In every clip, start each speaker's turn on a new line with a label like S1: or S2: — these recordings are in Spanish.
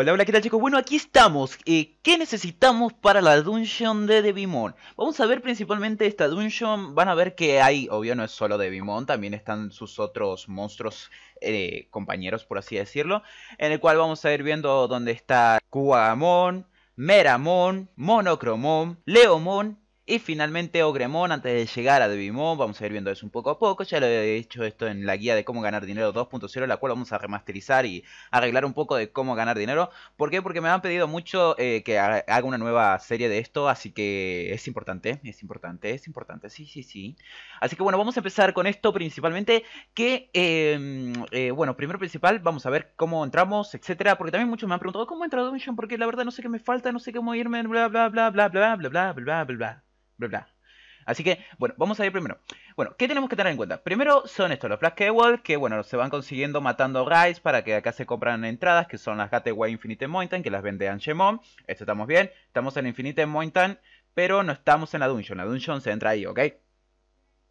S1: Hola, hola, ¿qué tal chicos? Bueno, aquí estamos. Eh, ¿Qué necesitamos para la dungeon de Devimon? Vamos a ver principalmente esta dungeon. Van a ver que hay, obvio, no es solo Devimon, también están sus otros monstruos eh, compañeros, por así decirlo. En el cual vamos a ir viendo dónde está Kuagamon, Meramon, Monocromon, Leomon y finalmente Ogremon antes de llegar a Devimon, vamos a ir viendo eso un poco a poco, ya lo he hecho esto en la guía de cómo ganar dinero 2.0, la cual vamos a remasterizar y arreglar un poco de cómo ganar dinero. ¿Por qué? Porque me han pedido mucho eh, que haga una nueva serie de esto, así que es importante, es importante, es importante, sí, sí, sí. Así que bueno, vamos a empezar con esto principalmente, que, em, eh, bueno, primero principal, vamos a ver cómo entramos, etcétera, porque también muchos me han preguntado, ¿cómo entro a Dungeon? Porque la verdad no sé qué me falta, no sé cómo irme, bla, bla, bla, bla, bla, bla, bla, bla, bla, bla bla, Así que, bueno, vamos a ir primero. Bueno, ¿qué tenemos que tener en cuenta? Primero son estos, los Black Wall, que bueno, se van consiguiendo matando Rise para que acá se compran entradas, que son las Gateway Infinite Mountain, que las vende Angemon. Esto estamos bien, estamos en Infinite Mountain, pero no estamos en la Dungeon. La Dungeon se entra ahí, ¿ok?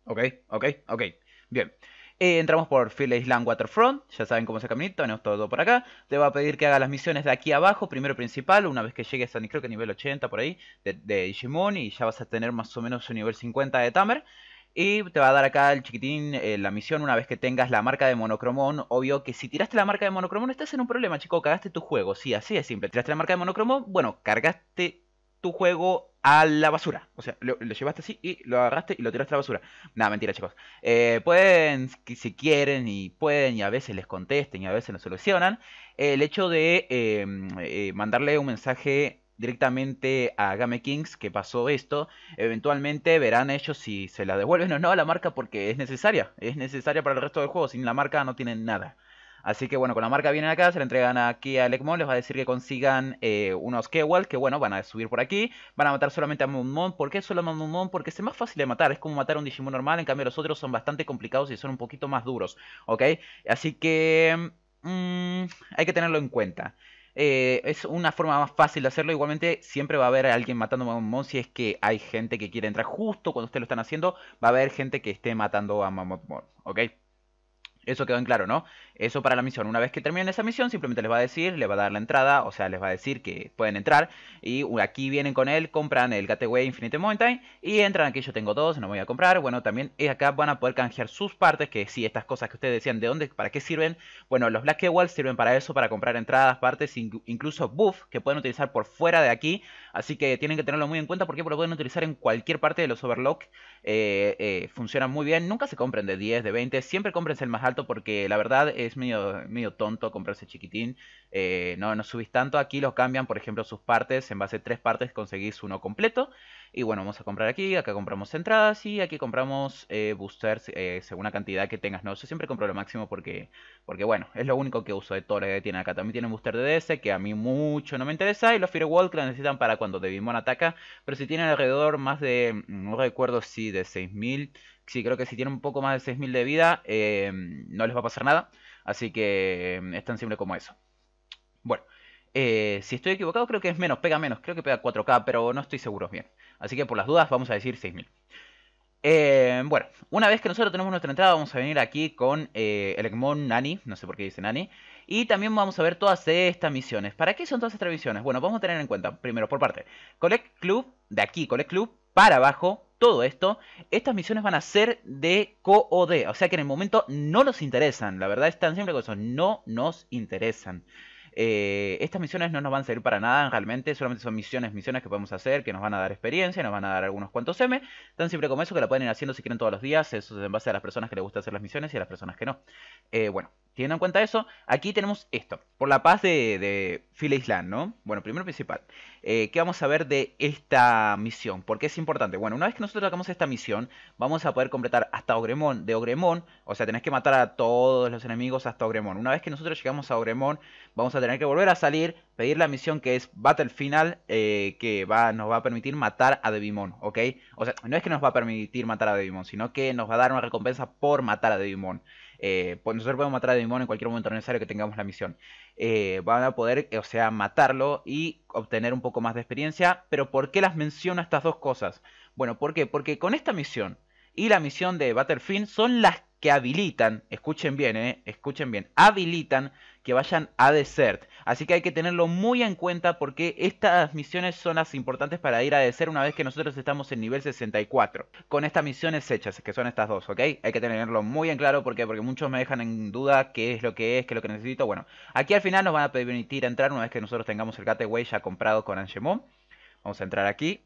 S1: Ok, ok, ok. Bien. Eh, entramos por Phil Island Waterfront, ya saben cómo es el caminito, tenemos todo por acá. Te va a pedir que haga las misiones de aquí abajo, primero principal, una vez que llegues a creo que nivel 80 por ahí, de, Digimon, y ya vas a tener más o menos un nivel 50 de Tamer. Y te va a dar acá el chiquitín eh, la misión una vez que tengas la marca de monocromón. Obvio que si tiraste la marca de monocromón estás en un problema, chico. Cagaste tu juego. Sí, así de simple. Tiraste la marca de monocromón, bueno, cargaste tu juego a la basura. O sea, lo, llevaste así y lo agarraste y lo tiraste a la basura. Nada, mentira, chicos. Eh, pueden, si quieren, y pueden, y a veces les contesten y a veces lo solucionan. El hecho de em, eh, mandarle un mensaje directamente a Game Kings que pasó esto, eventualmente verán ellos si se la devuelven o no a la marca porque es necesaria, es necesaria para el resto del juego, sin la marca no tienen nada. Así que bueno, con la marca vienen acá, se la entregan aquí a Lecmon, les va a decir que consigan eh, unos Kewal, que bueno, van a subir por aquí, van a matar solamente a Moonmon. ¿Por qué solo a? Porque es más fácil de matar, es como matar un Digimon normal, en cambio los otros son bastante complicados y son un poquito más duros, ¿ok? Así que mm, hay que tenerlo en cuenta. Eh, es una forma más fácil de hacerlo. Igualmente, siempre va a haber alguien matando a Moonmon. Si es que hay gente que quiere entrar justo cuando ustedes lo están haciendo, va a haber gente que esté matando a Moonmon, ¿ok? Eso quedó en claro, ¿no? Eso para la misión. Una vez que terminen esa misión, simplemente les va a decir, les va a dar la entrada, o sea, les va a decir que pueden entrar. Y aquí vienen con él, compran el Gateway Infinite Mountain y entran aquí. Yo tengo dos, no voy a comprar. Bueno, también acá van a poder canjear sus partes, que sí, estas cosas que ustedes decían, ¿de dónde, para qué sirven? Bueno, los Black Walls sirven para eso, para comprar entradas, partes, incluso buff, que pueden utilizar por fuera de aquí. Así que tienen que tenerlo muy en cuenta porque lo pueden utilizar en cualquier parte de los Overlock. Eh, eh, funcionan muy bien. Nunca se compren de 10, de 20. Siempre comprense el más alto porque la verdad es medio medio, tonto comprarse chiquitín. Eh, no, no subís tanto. Aquí los cambian, por ejemplo, sus partes. En base a tres partes conseguís uno completo. Y bueno, vamos a comprar aquí. Acá compramos entradas y aquí compramos eh, boosters eh, según la cantidad que tengas. No, yo siempre compro lo máximo porque, porque bueno, es lo único que uso de todo que tiene acá. También tiene un booster de DS que a mí mucho no me interesa. Y los Firewall que lo necesitan para cuando Devimon ataca. Pero si tienen alrededor más de, no recuerdo si de 6000 sí, creo que si tienen un poco más de 6000 de vida, no les va a pasar nada. Así que mm, es tan simple como eso. Bueno, eh, si estoy equivocado creo que es menos, pega menos, creo que pega 4K, pero no estoy seguro bien. Así que por las dudas vamos a decir 6000. Eh, bueno, una vez que nosotros tenemos nuestra entrada, vamos a venir aquí con eh, el Egmont Nani, no sé por qué dice Nani, y también vamos a ver todas estas misiones. ¿Para qué son todas estas misiones? Bueno, vamos a tener en cuenta, primero por parte, Collect Club, de aquí, Collect Club, para abajo, todo esto, estas misiones van a ser de COD, o sea que en el momento no nos interesan, la verdad es tan simple como eso, no nos interesan. Eh, estas misiones no nos van a servir para nada realmente, solamente son misiones, misiones que podemos hacer, que nos van a dar experiencia, nos van a dar algunos cuantos M, tan simple como eso, que la pueden ir haciendo si quieren todos los días, eso es en base a las personas que les gusta hacer las misiones y a las personas que no. Eh, bueno, teniendo en cuenta eso, aquí tenemos esto, por la paz de, de Island, ¿no? Bueno, primero principal, eh, ¿qué vamos a ver de esta misión? ¿Por qué es importante? Bueno, una vez que nosotros hagamos esta misión, vamos a poder completar hasta Ogremon, de Ogremon, o sea, tenés que matar a todos los enemigos hasta Ogremon. Una vez que nosotros llegamos a Ogremon, vamos a tener que volver a salir, pedir la misión que es Battle Final, eh, que va, nos va a permitir matar a Devimon, ¿ok? O sea, no es que nos va a permitir matar a Devimon, sino que nos va a dar una recompensa por matar a Devimon. Eh, pues nosotros podemos matar a Devimon en cualquier momento necesario que tengamos la misión. Eh, van a poder, o sea, matarlo y obtener un poco más de experiencia. Pero ¿por qué las menciono estas dos cosas? Bueno, ¿por qué? Porque con esta misión y la misión de Battlefield son las que habilitan, escuchen bien, eh, escuchen bien, habilitan que vayan a Desert. Así que hay que tenerlo muy en cuenta porque estas misiones son las importantes para ir a ser una vez que nosotros estamos en nivel 64. Con estas misiones hechas, que son estas dos, ¿ok? Hay que tenerlo muy en claro porque, porque muchos me dejan en duda qué es lo que es, qué es lo que necesito. Bueno, aquí al final nos van a permitir entrar una vez que nosotros tengamos el Gateway ya comprado con Angemon. Vamos a entrar aquí.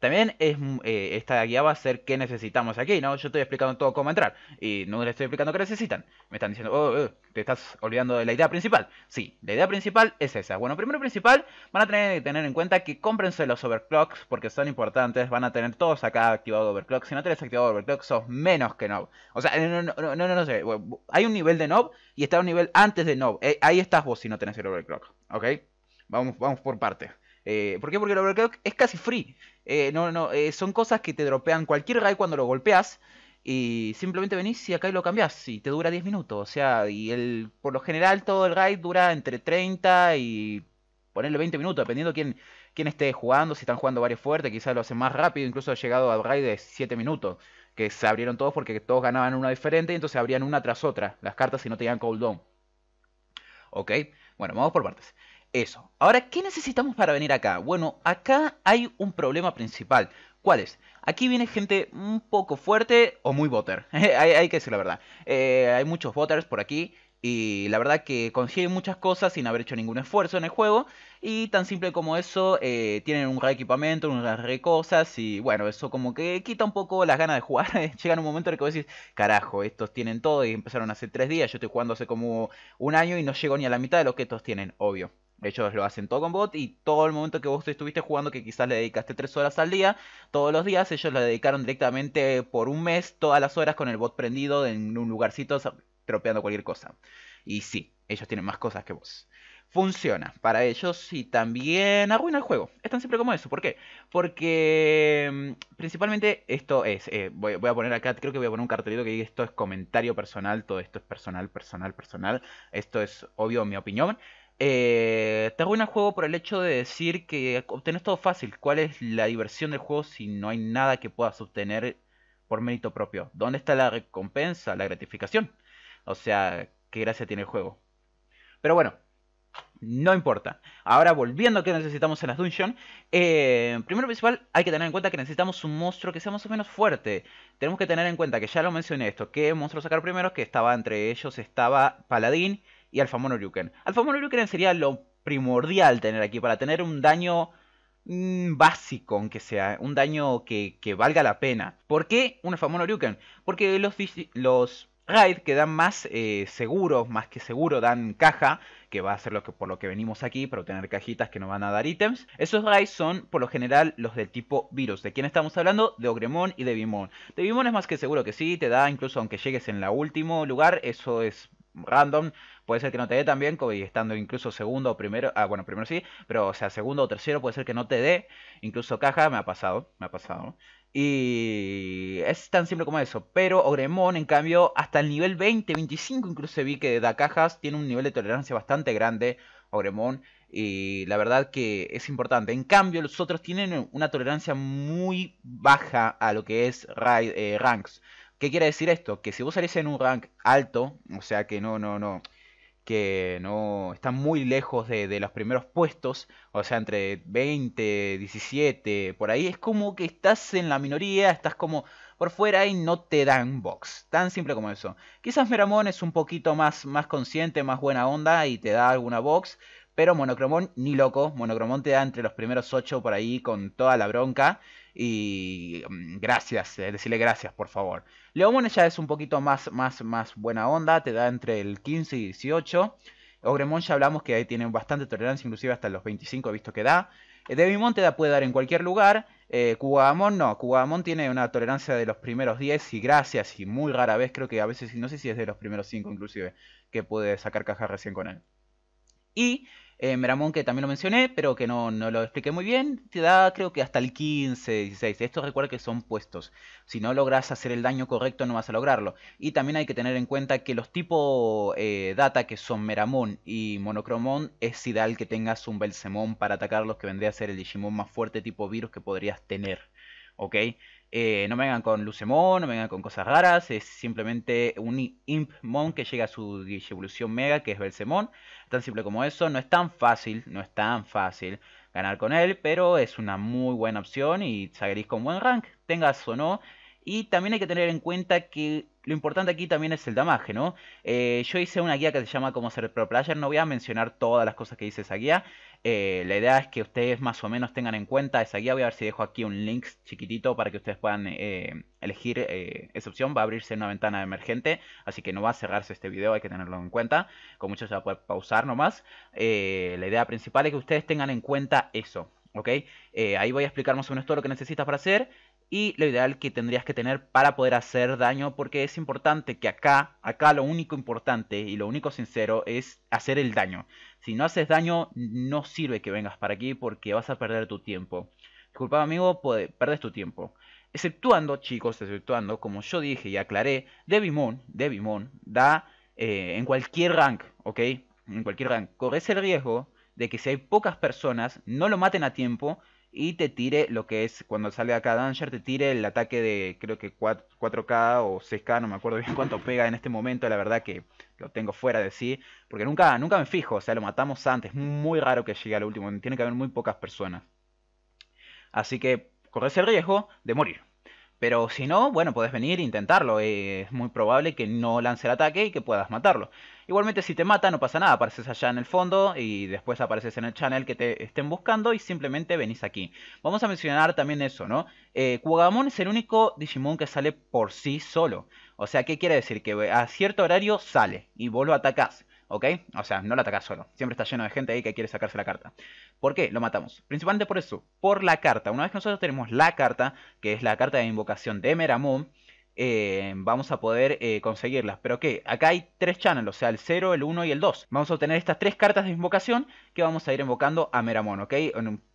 S1: También es, mm, eh, esta guía va a ser qué necesitamos aquí, ¿no? Yo estoy explicando todo cómo entrar y no les estoy explicando qué necesitan. Me están diciendo, oh, oh, te estás olvidando de la idea principal. Sí, la idea principal es esa. Bueno, primero principal, van a tener que tener en cuenta que cómprense los overclocks porque son importantes. Van a tener todos acá activado overclock. Si no tenés activado overclock, sos menos que Nob. O sea, no, no, no, no, sé. Hay un nivel de Nob y está un nivel antes de Nob. Eh, ahí estás vos si no tenés el overclock, ¿ok? Vamos, vamos por parte. Eh, ¿Por qué? Porque el overclock es casi free. Eh, no, no, eh, son cosas que te dropean cualquier raid cuando lo golpeas. Y simplemente venís y acá y lo cambias. Y te dura 10 minutos. O sea, y el, por lo general todo el raid dura entre 30 y ponerle 20 minutos, dependiendo quién, quién esté jugando. Si están jugando varios fuertes, quizás lo hacen más rápido. Incluso ha llegado al raid de 7 minutos. Que se abrieron todos porque todos ganaban una diferente. Y entonces abrían una tras otra las cartas y no tenían cooldown. Ok, bueno, vamos por partes. Eso. Ahora, ¿qué necesitamos para venir acá? Bueno, acá hay un problema principal. ¿Cuál es? Aquí viene gente un poco fuerte o muy botter. hay, que decir la verdad. Eh, hay muchos botters por aquí. Y la verdad que consiguen muchas cosas sin haber hecho ningún esfuerzo en el juego. Y tan simple como eso, eh, tienen un re equipamiento, unas re cosas. Y bueno, eso como que quita un poco las ganas de jugar. Llega un momento en el que vos decís, carajo, estos tienen todo y empezaron hace tres días. Yo estoy jugando hace como un año y no llego ni a la mitad de lo que estos tienen, obvio. Ellos lo hacen todo con bot y todo el momento que vos estuviste jugando, que quizás le dedicaste 3 horas al día, todos los días, ellos le dedicaron directamente por un mes, todas las horas con el bot prendido en un lugarcito, tropeando cualquier cosa. Y sí, ellos tienen más cosas que vos. Funciona para ellos y también arruina el juego. Es tan simple como eso. ¿Por qué? Porque mm, principalmente esto es. Eh, voy, voy, a poner acá, creo que voy a poner un cartelito que diga esto es comentario personal, todo esto es personal, personal, personal. Esto es obvio mi opinión. Eh, te arruina el juego por el hecho de decir que obtenés todo fácil. ¿Cuál es la diversión del juego si no hay nada que puedas obtener por mérito propio? ¿Dónde está la recompensa, la gratificación? O sea, ¿qué gracia tiene el juego? Pero bueno, no importa. Ahora volviendo a qué necesitamos en las dungeons. Eh, primero principal hay que tener en cuenta que necesitamos un monstruo que sea más o menos fuerte. Tenemos que tener en cuenta que ya lo mencioné esto. ¿Qué monstruo sacar primero? Que estaba entre ellos estaba Paladín y Alpha Ryuken. Alpha Ryuken sería lo primordial tener aquí para tener un daño mm, básico, aunque sea, un daño que, valga la pena. ¿Por qué un Alpha Ryuken? Porque los, los que dan más eh, seguros, más que seguro, dan caja, que va a ser lo que, por lo que venimos aquí, para obtener cajitas que nos van a dar ítems. Esos raids son, por lo general, los del tipo virus. ¿De quién estamos hablando? De Ogremon y de Bimon. De Bimon es más que seguro que sí, te da, incluso aunque llegues en la último lugar, eso es random, puede ser que no te dé también, y estando incluso segundo o primero, ah, bueno, primero sí, pero o sea, segundo o tercero puede ser que no te dé, incluso caja, me ha pasado, me ha pasado. Y es tan simple como eso, pero Ogremon en cambio hasta el nivel 20, 25 incluso vi que da cajas, tiene un nivel de tolerancia bastante grande, Ogremon, y la verdad que es importante. En cambio, los otros tienen una tolerancia muy baja a lo que es eh, ranks. ¿Qué quiere decir esto? Que si vos salís en un rank alto, o sea que no, no, no, que no están muy lejos de, los primeros puestos, o sea, entre 20, 17, por ahí, es como que estás en la minoría, estás como por fuera y no te dan box. Tan simple como eso. Quizás Meramon es un poquito más, más consciente, más buena onda y te da alguna box, pero Monocromón ni loco. Monocromón te da entre los primeros 8 por ahí con toda la bronca. Y mm, gracias, eh, decirle gracias, por favor. Leomon ya es un poquito más, más, más buena onda, te da entre el 15 y 18. Ogremon ya hablamos que ahí tiene bastante tolerancia, inclusive hasta los 25 visto que da. Eh, Devimon te da, puede dar en cualquier lugar. Eh, no. Kugamon tiene una tolerancia de los primeros 10 y gracias. Y muy rara vez, creo que a veces, no sé si es de los primeros 5 inclusive, que puede sacar caja recién con él. Y eh, Meramon, que también lo mencioné, pero que no, no, lo expliqué muy bien, te da creo que hasta el 15, 16. Esto recuerda que son puestos. Si no logras hacer el daño correcto, no vas a lograrlo. Y también hay que tener en cuenta que los tipos eh, data que son Meramon y Monocromon es ideal que tengas un Belsemon para atacarlos, que vendría a ser el Digimon más fuerte tipo virus que podrías tener. ¿ok? Eh, no me vengan con Lucemon, no me vengan con cosas raras, es simplemente un Impmon que llega a su evolución Mega, que es Belsemon. Tan simple como eso, no es tan fácil, no es tan fácil ganar con él, pero es una muy buena opción y salís con buen rank, tengas o no. Y también hay que tener en cuenta que lo importante aquí también es el damage, ¿no? Eh, yo hice una guía que se llama Cómo ser pro player, no voy a mencionar todas las cosas que dice esa guía. Eh, la idea es que ustedes más o menos tengan en cuenta esa guía. Voy a ver si dejo aquí un link chiquitito para que ustedes puedan eh, elegir esa opción. Va a abrirse una ventana emergente, así que no va a cerrarse este video, hay que tenerlo en cuenta. Con mucho se va a poder pausar nomás. la idea principal es que ustedes tengan en cuenta eso. ¿ok? ahí voy a explicar más o menos todo lo que necesitas para hacer y lo ideal que tendrías que tener para poder hacer daño porque es importante que acá, acá lo único importante y lo único sincero es hacer el daño. Si no haces daño no sirve que vengas para aquí porque vas a perder tu tiempo. Disculpa amigo, perdes tu tiempo. Exceptuando, chicos, exceptuando, como yo dije y aclaré, Devimon, Devimon da eh, en cualquier rank, ¿ok? En cualquier rank. Corres el riesgo de que si hay pocas personas no lo maten a tiempo y te tire lo que es cuando sale acá Danger, te tire el ataque de creo que 4, k o 6K, no me acuerdo bien cuánto pega en este momento, la verdad que lo tengo fuera de sí, porque nunca, nunca me fijo, o sea, lo matamos antes, muy raro que llegue al último, tiene que haber muy pocas personas. Así que corres el riesgo de morir. Pero si no, bueno, puedes venir e intentarlo. Es muy probable que no lance el ataque y que puedas matarlo. Igualmente si te mata no pasa nada, apareces allá en el fondo y después apareces en el channel que te estén buscando y simplemente venís aquí. Vamos a mencionar también eso, ¿no? Eh, Kugamon es el único Digimon que sale por sí solo. O sea, ¿qué quiere decir? Que a cierto horario sale y vos lo atacás. ¿Ok? O sea, no lo atacás solo. Siempre está lleno de gente ahí que quiere sacarse la carta. ¿Por qué? Lo matamos. Principalmente por eso. Por la carta. Una vez que nosotros tenemos la carta, que es la carta de invocación de Meramon, eh, vamos a poder eh, conseguirlas. Pero ¿qué? Acá hay tres channels, o sea, el 0, el 1 y el 2. Vamos a obtener estas tres cartas de invocación que vamos a ir invocando a Meramon, ¿ok?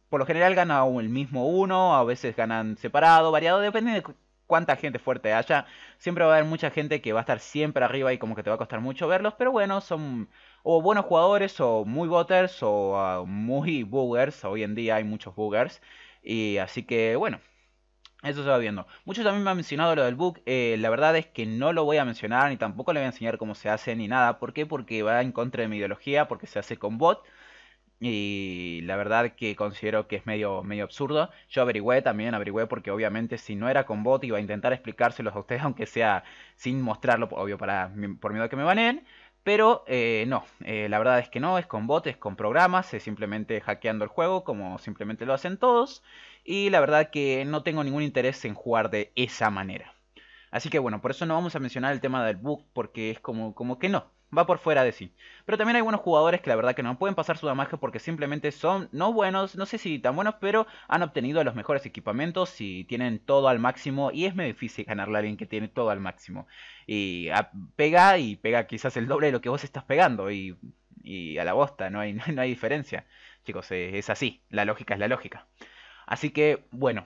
S1: Por lo general gana el mismo uno, a veces ganan separado, variado, depende de cuánta gente fuerte haya. Siempre va a haber mucha gente que va a estar siempre arriba y como que te va a costar mucho verlos. Pero bueno, son o buenos jugadores o muy boters o ah, muy boogers. Hoy en día hay muchos boogers. Y así que bueno. Eso se va viendo. Muchos también me han mencionado lo del book. Eh, la verdad es que no lo voy a mencionar ni tampoco le voy a enseñar cómo se hace ni nada. ¿Por qué? Porque va en contra de mi ideología, porque se hace con bot y la verdad que considero que es medio, medio absurdo. Yo averigüé también, averigüé porque obviamente si no era con bot iba a intentar explicárselos a ustedes, aunque sea sin mostrarlo, obvio, para, por miedo a que me baneen. Pero eh, no, eh, la verdad es que no, es con bot, es con programas, es simplemente hackeando el juego como simplemente lo hacen todos. Y la verdad que no tengo ningún interés en jugar de esa manera. Así que bueno, por eso no vamos a mencionar el tema del bug, porque es como, como que no va por fuera de sí. Pero también hay buenos jugadores que la verdad que no pueden pasar su damage porque simplemente son no buenos, no sé si tan buenos, pero han obtenido los mejores equipamientos y tienen todo al máximo y es muy difícil ganarle a alguien que tiene todo al máximo. Y pega y pega quizás el doble de lo que vos estás pegando y, a la bosta, no hay, no hay diferencia. Chicos, es así, la lógica es la lógica. Así que, bueno,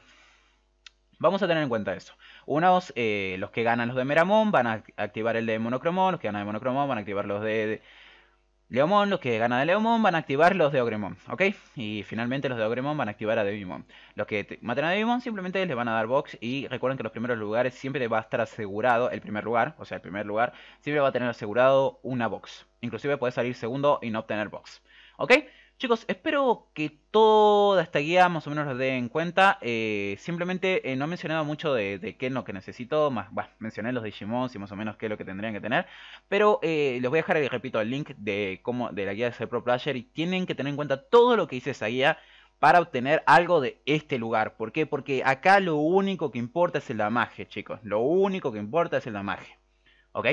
S1: Vamos a tener en cuenta eso. Unos, eh, los que ganan los de Meramon van a activar el de Monocromón, los que ganan de Monocromón van a activar los de, Leomon, los que ganan de Leomon van a activar los de Ogremon, ¿ok? Y finalmente los de Ogremon van a activar a Devimon. Los que maten a Devimon simplemente les van a dar box y recuerden que los primeros lugares siempre va a estar asegurado, el primer lugar, o sea, el primer lugar, siempre va a tener asegurado una box. Inclusive puede salir segundo y no obtener box, ¿ok? Chicos, espero que toda esta guía más o menos lo den en cuenta. Eh, simplemente eh, no he mencionado mucho de, qué es lo que necesito. Más, bueno, mencioné los Digimon y más o menos qué es lo que tendrían que tener. Pero eh, les voy a dejar, repito, el link de, cómo, de la guía de ser pro player. Y tienen que tener en cuenta todo lo que dice esa guía para obtener algo de este lugar. ¿Por qué? Porque acá lo único que importa es el damaje, chicos. Lo único que importa es el damaje. ¿Ok?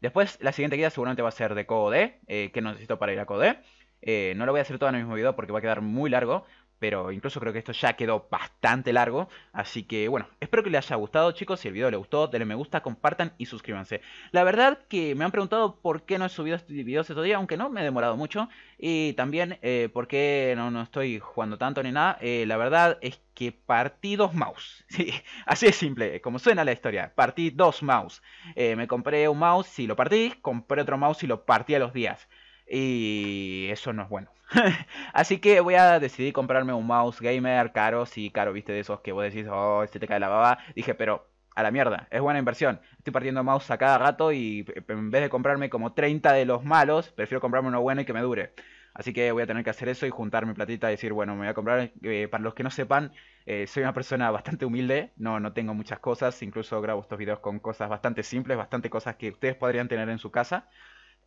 S1: Después, la siguiente guía seguramente va a ser de Code. Eh, ¿Qué necesito para ir a Code? Eh, no lo voy a hacer todo en el mismo video porque va a quedar muy largo, pero incluso creo que esto ya quedó bastante largo. Así que bueno, espero que les haya gustado chicos. Si el video les gustó, denle me gusta, compartan y suscríbanse. La verdad que me han preguntado por qué no he subido este videos estos días, aunque no me he demorado mucho. Y también eh, por qué no, no, estoy jugando tanto ni nada. Eh, la verdad es que partí dos mouse. Sí, así es simple, como suena la historia. Partí dos mouse. me compré un mouse y lo partí, compré otro mouse y lo partí a los días. Y eso no es bueno. Así que voy a decidir comprarme un mouse gamer caro, sí, caro, viste, de esos que vos decís, oh, este te cae la baba. Dije, pero a la mierda, es buena inversión. Estoy partiendo mouse a cada rato y en vez de comprarme como 30 de los malos, prefiero comprarme uno bueno y que me dure. Así que voy a tener que hacer eso y juntar mi platita y decir, bueno, me voy a comprar. Eh, para los que no sepan, eh, soy una persona bastante humilde, no, no tengo muchas cosas, incluso grabo estos videos con cosas bastante simples, bastante cosas que ustedes podrían tener en su casa.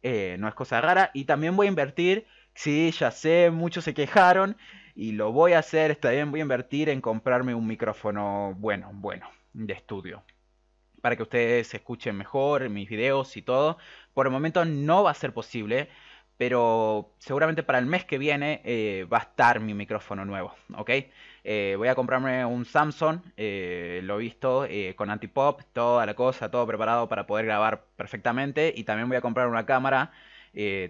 S1: Eh, no es cosa rara. Y también voy a invertir, sí, ya sé, muchos se quejaron y lo voy a hacer, está bien, voy a invertir en comprarme un micrófono bueno, bueno, de estudio. Para que ustedes escuchen mejor mis videos y todo. Por el momento no va a ser posible pero seguramente para el mes que viene eh, va a estar mi micrófono nuevo, ¿ok? Eh, voy a comprarme un Samsung, eh, lo visto, con antipop, toda la cosa, todo preparado para poder grabar perfectamente. Y también voy a comprar una cámara,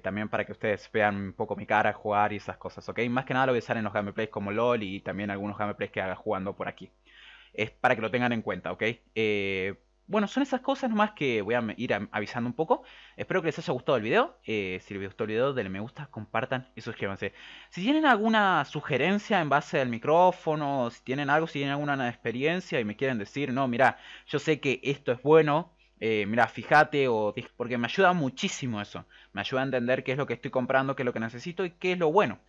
S1: también para que ustedes vean un poco mi cara, jugar y esas cosas, ¿ok? Más que nada lo voy a usar en los gameplays como LOL y también algunos gameplays que haga jugando por aquí. Es para que lo tengan en cuenta, ¿ok? Bueno, son esas cosas nomás que voy a ir avisando un poco. Espero que les haya gustado el video. Eh, si les gustó el video, denle me gusta, compartan y suscríbanse. Si tienen alguna sugerencia en base al micrófono, si tienen algo, si tienen alguna experiencia y me quieren decir, no, mira, yo sé que esto es bueno, eh, mira, fíjate, o porque me ayuda muchísimo eso. Me ayuda a entender qué es lo que estoy comprando, qué es lo que necesito y qué es lo bueno.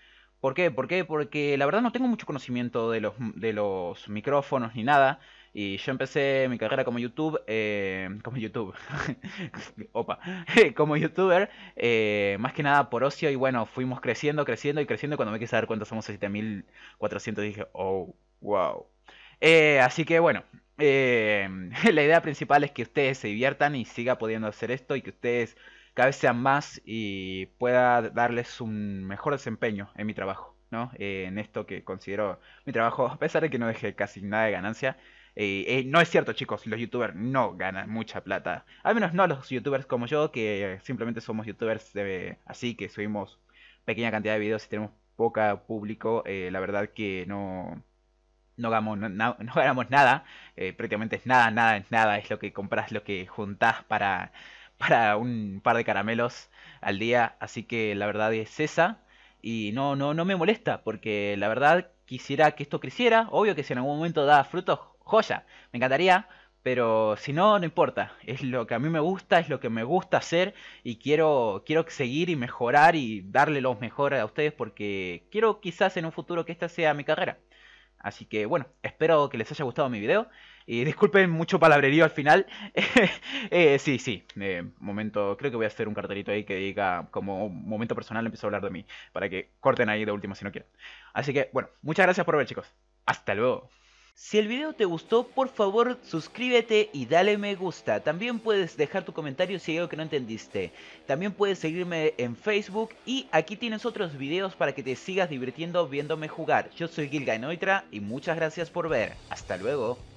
S1: ¿Por qué? ¿Por qué? Porque la verdad no tengo mucho conocimiento de los, de los micrófonos ni nada. Y yo empecé mi carrera como YouTube, eh, como YouTube, opa, como YouTuber, eh, más que nada por ocio y bueno, fuimos creciendo, creciendo y creciendo. Cuando me quise dar cuenta somos 7400 dije, oh, wow. Eh, así que bueno, la idea principal es que ustedes se diviertan y siga pudiendo hacer esto y que ustedes cada vez sean más y pueda darles un mejor desempeño en mi trabajo, ¿no? en esto que considero mi trabajo, a pesar de que no deje casi nada de ganancia. Eh, eh, no es cierto, chicos, los youtubers no ganan mucha plata. Al menos no los youtubers como yo, que simplemente somos youtubers así, que subimos pequeña cantidad de videos y tenemos poca público. Eh, la verdad que no, no, ganamos nada. prácticamente es nada, nada, es nada. Es lo que compras, lo que juntás para, para un par de caramelos al día. Así que la verdad es esa. Y no, no, no me molesta, porque la verdad quisiera que esto creciera. Obvio que si en algún momento da frutos, joya, me encantaría, pero si no, no importa. Es lo que a mí me gusta, es lo que me gusta hacer y quiero, quiero seguir y mejorar y darle lo mejor a ustedes porque quiero quizás en un futuro que esta sea mi carrera. Así que bueno, espero que les haya gustado mi video. Y disculpen mucho palabrerío al final. eh, sí, sí, momento, creo que voy a hacer un cartelito ahí que diga como momento personal empiezo a hablar de mí. Para que corten ahí de último si no quieren. Así que bueno, muchas gracias por ver chicos. Hasta luego. Si el video te gustó, por favor suscríbete y dale me gusta. También puedes dejar tu comentario si hay algo que no entendiste. También puedes seguirme en Facebook y aquí tienes otros videos para que te sigas divirtiendo viéndome jugar. Yo soy Gilgainoitra y muchas gracias por ver. Hasta luego.